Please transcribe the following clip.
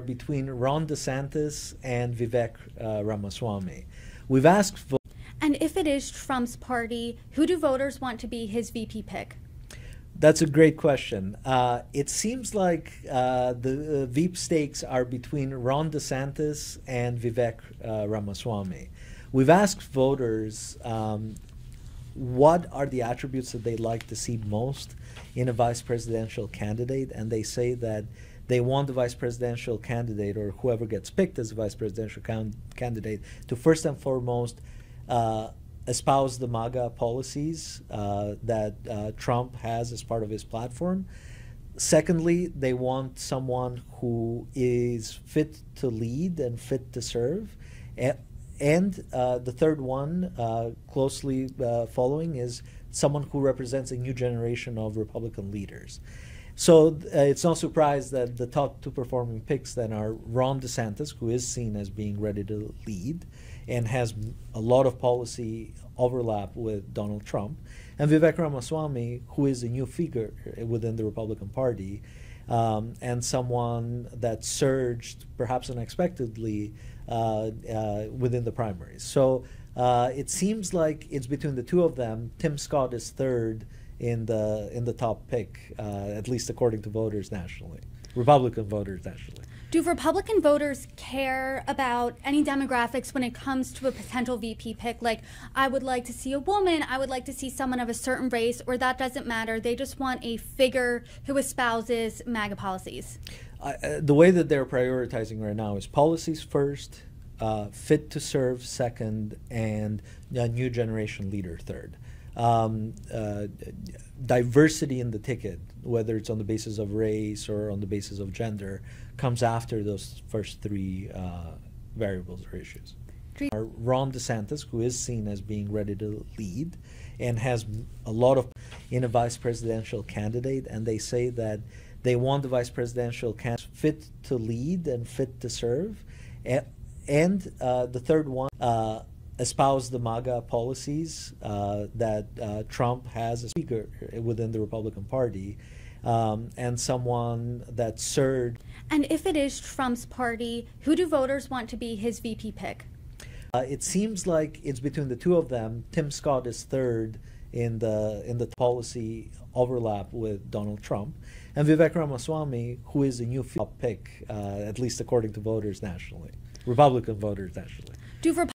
between Ron DeSantis and Vivek uh, Ramaswamy. We've asked. Vo- and if it is Trump's party, who do voters want to be his VP pick? That's a great question. Uh, it seems like uh, the uh, Veep stakes are between Ron DeSantis and Vivek uh, Ramaswamy. We've asked voters um, what are the attributes that they'd like to see most in a vice presidential candidate, and they say that they want the vice presidential candidate or whoever gets picked as a vice presidential can- candidate to first and foremost uh, espouse the MAGA policies uh, that uh, Trump has as part of his platform. Secondly, they want someone who is fit to lead and fit to serve. And uh, the third one, uh, closely uh, following, is someone who represents a new generation of Republican leaders. So uh, it's no surprise that the top two performing picks then are Ron DeSantis, who is seen as being ready to lead and has a lot of policy overlap with Donald Trump, and Vivek Ramaswamy, who is a new figure within the Republican Party. Um, and someone that surged perhaps unexpectedly uh, uh, within the primaries. So uh, it seems like it's between the two of them. Tim Scott is third in the in the top pick, uh, at least according to voters nationally, Republican voters nationally. Do Republican voters care about any demographics when it comes to a potential VP pick? Like, I would like to see a woman, I would like to see someone of a certain race, or that doesn't matter. They just want a figure who espouses MAGA policies. Uh, the way that they're prioritizing right now is policies first, uh, fit to serve second, and a new generation leader third. Um, uh, diversity in the ticket, whether it's on the basis of race or on the basis of gender, comes after those first three uh, variables or issues. Ron DeSantis, who is seen as being ready to lead and has a lot of in a vice presidential candidate, and they say that they want the vice presidential candidate fit to lead and fit to serve. And, and uh, the third one, uh, espouse the MAGA policies uh, that uh, Trump has a speaker within the Republican Party. Um, and someone that served. And if it is Trump's party, who do voters want to be his VP pick? Uh, it seems like it's between the two of them. Tim Scott is third in the in the policy overlap with Donald Trump, and Vivek Ramaswamy, who is a new pick, uh, at least according to voters nationally, Republican voters nationally. Do